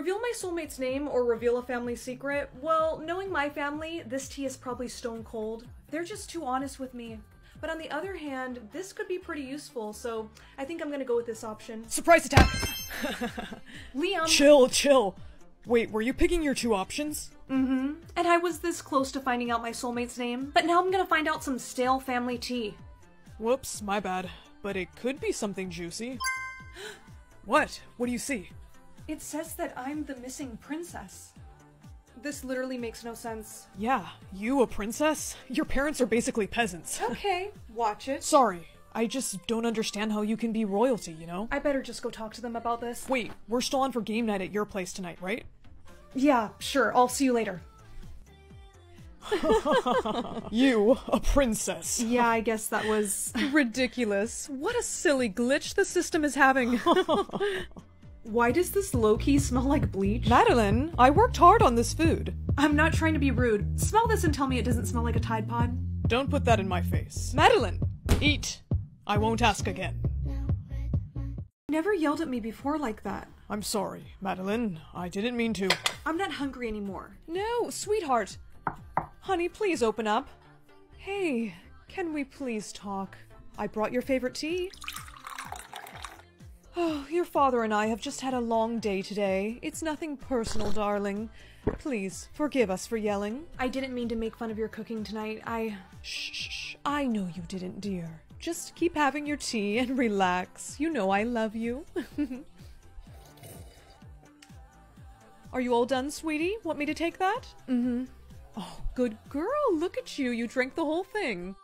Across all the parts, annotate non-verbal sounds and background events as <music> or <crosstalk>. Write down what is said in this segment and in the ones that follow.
Reveal my soulmate's name or reveal a family secret? Well, knowing my family, this tea is probably stone cold. They're just too honest with me. But on the other hand, this could be pretty useful, so I think I'm gonna go with this option. Surprise attack! <laughs> <laughs> Liam! chill, chill. Wait, were you picking your two options? Mm-hmm. And I was this close to finding out my soulmate's name, but now I'm gonna find out some stale family tea. Whoops, my bad. But it could be something juicy. <gasps> what? What do you see? It says that I'm the missing princess. This literally makes no sense. Yeah, you a princess? Your parents are basically peasants. <laughs> Okay, watch it. Sorry, I just don't understand how you can be royalty, you know? I better just go talk to them about this. Wait, we're still on for game night at your place tonight, right? Yeah, sure, I'll see you later. <laughs> You, a princess. Yeah, I guess that was. <laughs> Ridiculous. What a silly glitch the system is having. Why does this low key smell like bleach? Madeline, I worked hard on this food. I'm not trying to be rude. Smell this and tell me it doesn't smell like a Tide Pod. Don't put that in my face. Madeline, eat. I won't ask again. Never yelled at me before like that. I'm sorry, Madeline. I didn't mean to. I'm not hungry anymore. No, sweetheart. Honey, please open up. Hey, can we please talk? I brought your favorite tea. Oh, your father and I have just had a long day today. It's nothing personal, darling. Please, forgive us for yelling. I didn't mean to make fun of your cooking tonight. I. Shh, shh, shh. I know you didn't, dear. Just keep having your tea and relax. You know I love you. <laughs> Are you all done, sweetie? Want me to take that? Mm hmm. Oh, good girl. Look at you. You drank the whole thing.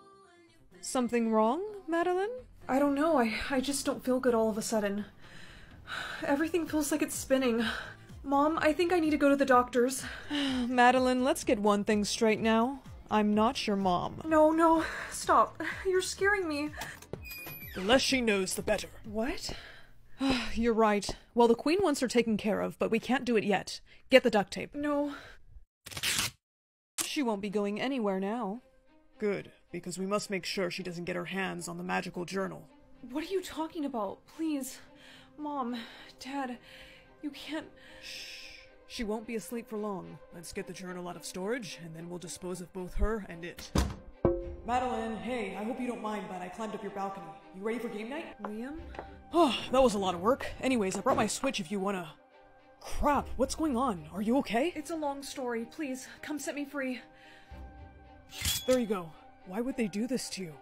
Something wrong, Madeline? I don't know. I, I just don't feel good all of a sudden. Everything feels like it's spinning. Mom, I think I need to go to the doctor's. <sighs> Madeline, let's get one thing straight now. I'm not your mom. No, no. Stop. You're scaring me. The less she knows, the better. What? <sighs> You're right. Well, the queen wants her taken care of, but we can't do it yet. Get the duct tape. No. She won't be going anywhere now. Good, because we must make sure she doesn't get her hands on the magical journal. What are you talking about? Please. Mom, Dad, you can't. Shh. She won't be asleep for long. Let's get the journal out of storage, and then we'll dispose of both her and it. Madeline, hey, I hope you don't mind, but I climbed up your balcony. You ready for game night? Liam? Oh, ah, that was a lot of work. Anyways, I brought my Switch if you wanna. Crap, what's going on? Are you okay? It's a long story. Please, come set me free. There you go. Why would they do this to you?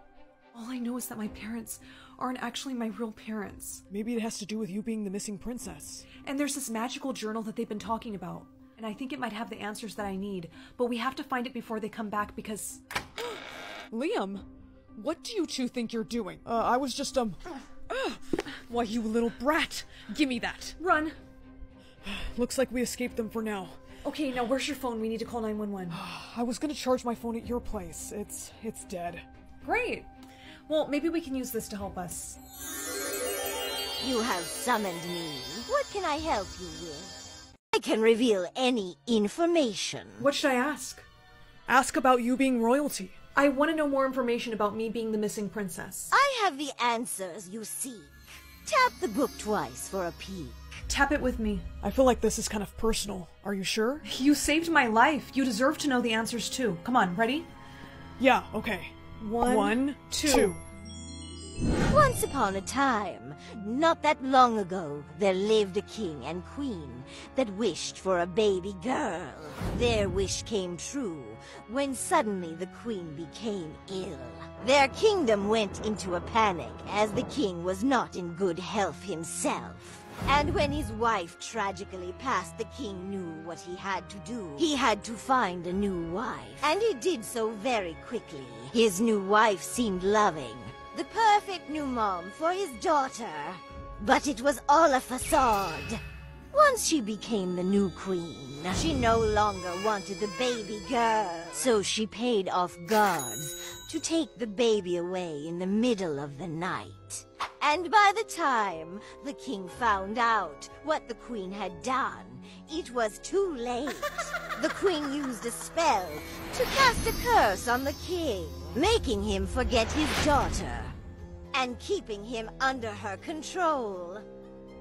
All I know is that my parents aren't actually my real parents. Maybe it has to do with you being the missing princess. And there's this magical journal that they've been talking about. And I think it might have the answers that I need, but we have to find it before they come back because. <gasps> Liam, what do you two think you're doing? Uh, I was just, um. <gasps> Why, you little brat! Give me that! Run! <sighs> Looks like we escaped them for now. Okay, now where's your phone? We need to call 911. <sighs> I was gonna charge my phone at your place. It's. it's dead. Great! Well, maybe we can use this to help us. You have summoned me. What can I help you with? I can reveal any information. What should I ask? Ask about you being royalty. I want to know more information about me being the missing princess. I have the answers you seek. Tap the book twice for a peek. Tap it with me. I feel like this is kind of personal. Are you sure? You saved my life. You deserve to know the answers too. Come on, ready? Yeah, okay. One, One, two. two. Once upon a time, not that long ago, there lived a king and queen that wished for a baby girl. Their wish came true when suddenly the queen became ill. Their kingdom went into a panic as the king was not in good health himself. And when his wife tragically passed, the king knew what he had to do. He had to find a new wife. And he did so very quickly. His new wife seemed loving, the perfect new mom for his daughter. But it was all a facade. Once she became the new queen, she no longer wanted the baby girl. So she paid off guards to take the baby away in the middle of the night. And by the time the king found out what the queen had done, it was too late. <laughs> the queen used a spell to cast a curse on the king, making him forget his daughter and keeping him under her control.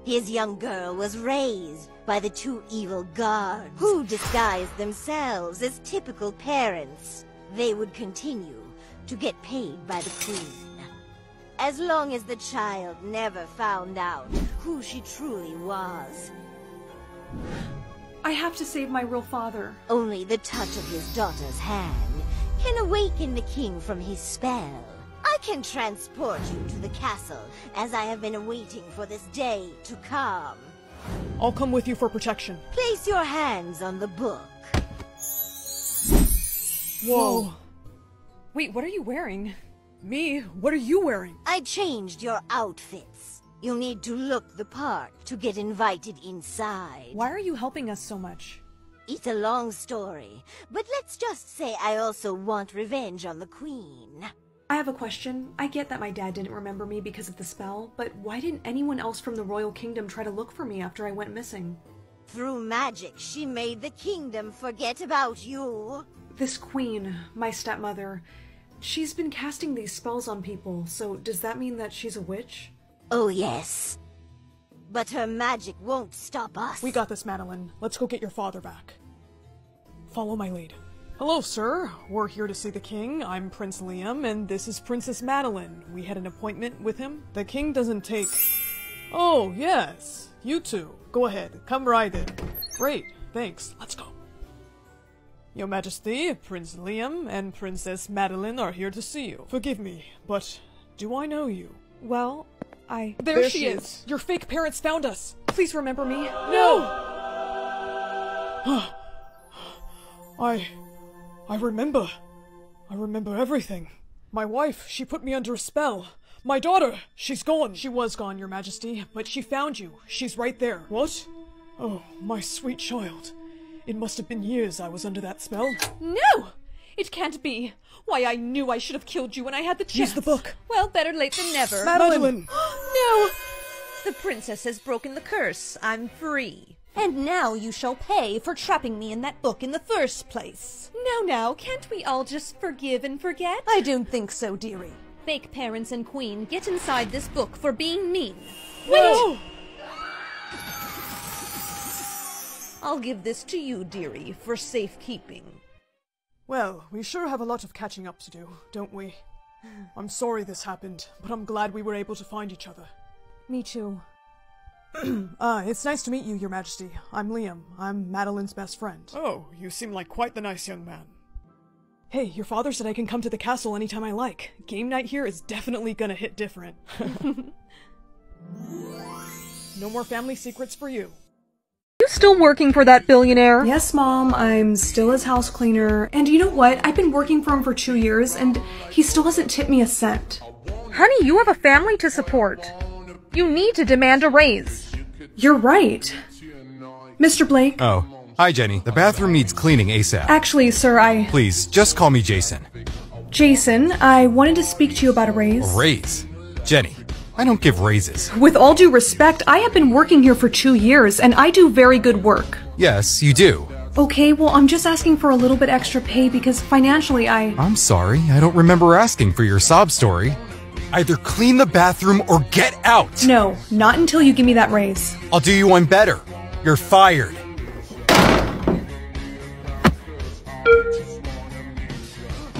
His young girl was raised by the two evil guards, who disguised themselves as typical parents. They would continue to get paid by the queen. As long as the child never found out who she truly was. I have to save my real father. Only the touch of his daughter's hand can awaken the king from his spell. I can transport you to the castle, as I have been awaiting for this day to come. I'll come with you for protection. Place your hands on the book. Whoa. Wait, what are you wearing? Me? What are you wearing? I changed your outfits. You'll need to look the part to get invited inside. Why are you helping us so much? It's a long story, but let's just say I also want revenge on the queen. I have a question. I get that my dad didn't remember me because of the spell, but why didn't anyone else from the royal kingdom try to look for me after I went missing? Through magic, she made the kingdom forget about you. This queen, my stepmother, she's been casting these spells on people, so does that mean that she's a witch? Oh, yes. But her magic won't stop us. We got this, Madeline. Let's go get your father back. Follow my lead. Hello, sir. We're here to see the king. I'm Prince Liam, and this is Princess Madeline. We had an appointment with him. The king doesn't take... Oh, yes. You two. Go ahead. Come right in. Great. Thanks. Let's go. Your Majesty, Prince Liam and Princess Madeline are here to see you. Forgive me, but do I know you? Well, I. There, she is. Your fake parents found us. Please remember me. No! <gasps> I. I remember. I remember everything. My wife, she put me under a spell. My daughter, she's gone. She was gone, Your Majesty, but she found you. She's right there. What? Oh, my sweet child. It must have been years I was under that spell. No! It can't be. Why, I knew I should have killed you when I had the chance. Use the book. Well, better late than never. Madeline! <gasps> no! The princess has broken the curse. I'm free. And now you shall pay for trapping me in that book in the first place. Now, now, can't we all just forgive and forget? I don't think so, dearie. Fake parents and queen, get inside this book for being mean. Wait! I'll give this to you, dearie, for safekeeping. Well, we sure have a lot of catching up to do, don't we? I'm sorry this happened, but I'm glad we were able to find each other. Me too. <clears throat> Ah, it's nice to meet you, Your Majesty. I'm Liam. I'm Madeline's best friend. Oh, you seem like quite the nice young man. Hey, your father said I can come to the castle anytime I like. Game night here is definitely gonna hit different. <laughs> no more family secrets for you. You still working for that billionaire? Yes, Mom. I'm still his house cleaner. And you know what? I've been working for him for two years, and he still hasn't tipped me a cent. Honey, you have a family to support. You need to demand a raise. You're right. Mr. Blake? Oh. Hi, Jenny. The bathroom needs cleaning ASAP. Actually, sir, I. Please, just call me Jason. Jason, I wanted to speak to you about a raise. Raise? Jenny, I don't give raises. With all due respect, I have been working here for two years, and I do very good work. Yes, you do. Okay, well, I'm just asking for a little bit extra pay because financially I. I'm sorry, I don't remember asking for your sob story. Either clean the bathroom or get out! No, not until you give me that raise. I'll do you one better. You're fired.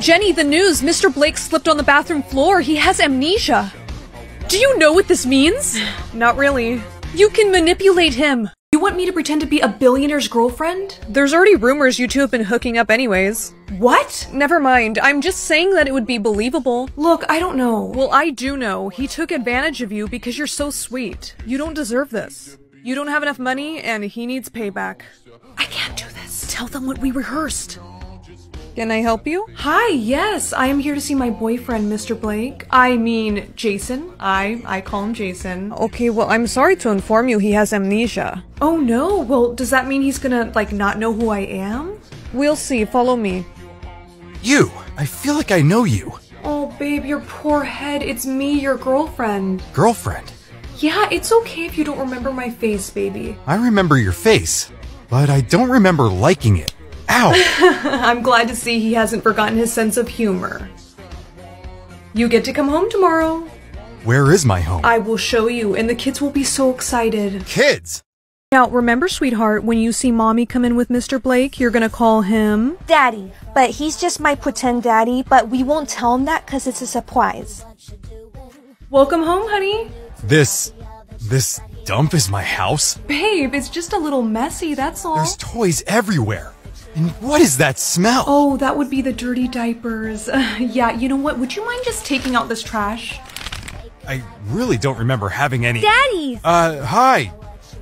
Jenny, the news! Mr. Blake slipped on the bathroom floor. He has amnesia. Do you know what this means? <sighs> Not really. You can manipulate him. You want me to pretend to be a billionaire's girlfriend? There's already rumors you two have been hooking up anyways. What? Never mind. I'm just saying that it would be believable. Look, I don't know. Well, I do know. He took advantage of you because you're so sweet. You don't deserve this. You don't have enough money, and he needs payback. I can't do this. Tell them what we rehearsed. Can I help you? Hi, yes, I am here to see my boyfriend, Mr. Blake. I mean, Jason. I I call him Jason. Okay, well, I'm sorry to inform you he has amnesia. Oh no. Well, does that mean he's gonna like not know who I am? We'll see. Follow me. You! I feel like I know you. Oh, babe, your poor head. It's me, your girlfriend. Girlfriend. Yeah, it's okay if you don't remember my face, baby. I remember your face, but I don't remember liking it. Ow! <laughs> I'm glad to see he hasn't forgotten his sense of humor. You get to come home tomorrow. Where is my home? I will show you, and the kids will be so excited. Kids! Now, remember, sweetheart, when you see mommy come in with Mr. Blake, you're gonna call him. Daddy. But he's just my pretend daddy, but we won't tell him that because it's a surprise. Welcome home, honey. This. this dump is my house? Babe, it's just a little messy, that's all. There's toys everywhere. And what is that smell? Oh, that would be the dirty diapers. <laughs> yeah, you know what? Would you mind just taking out this trash? I really don't remember having any. Daddy! Uh, hi,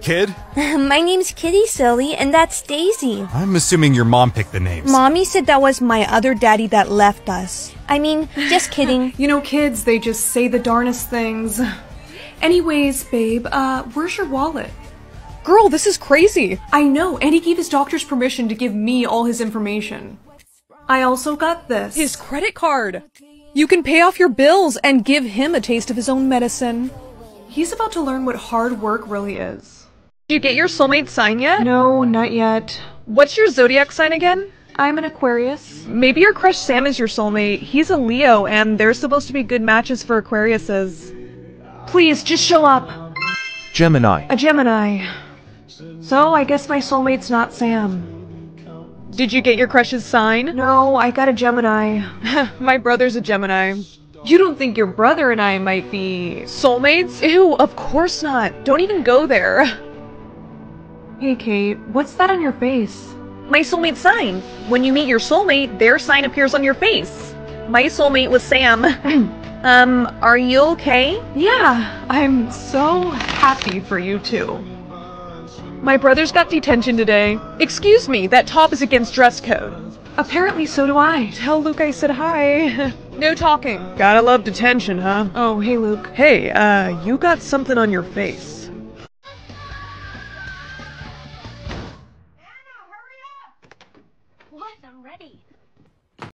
kid. <laughs> My name's Kitty Silly, and that's Daisy. I'm assuming your mom picked the names. Mommy said that was my other daddy that left us. I mean, just <laughs> kidding. you know, kids, they just say the darnest things. Anyways, babe, uh, where's your wallet? Girl, this is crazy. I know, and he gave his doctor's permission to give me all his information. I also got this. His credit card. You can pay off your bills and give him a taste of his own medicine. He's about to learn what hard work really is. Did you get your soulmate sign yet? No, not yet. What's your zodiac sign again? I'm an Aquarius. Maybe your crush Sam is your soulmate. He's a Leo, and they're supposed to be good matches for Aquariuses. Please, just show up. Gemini. A Gemini. So, I guess my soulmate's not Sam. Did you get your crush's sign? No, I got a Gemini. <laughs> My brother's a Gemini. You don't think your brother and I might be soulmates? Ew, of course not. Don't even go there. Hey, Kate, what's that on your face? My soulmate sign. When you meet your soulmate, their sign appears on your face. My soulmate was Sam. <clears throat> um, are you okay? Yeah, I'm so happy for you too. My brother's got detention today. Excuse me, that top is against dress code. Apparently, so do I. Tell Luke I said hi. <laughs> no talking. Gotta love detention, huh? Oh, hey, Luke. Hey, uh, you got something on your face.